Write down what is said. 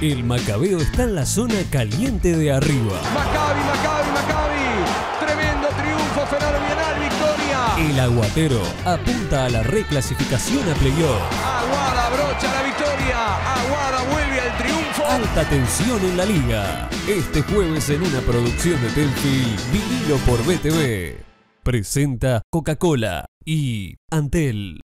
El Macabeo está en la zona caliente de arriba. Maccabi, Maccabi, Maccabi. Tremendo triunfo fenomenal, victoria. El Aguatero apunta a la reclasificación a playoff. Aguada brocha la victoria. Aguada vuelve al triunfo. Alta tensión en la liga. Este jueves en una producción de Tenfield, vinilo por BTV. Presenta Coca-Cola y Antel.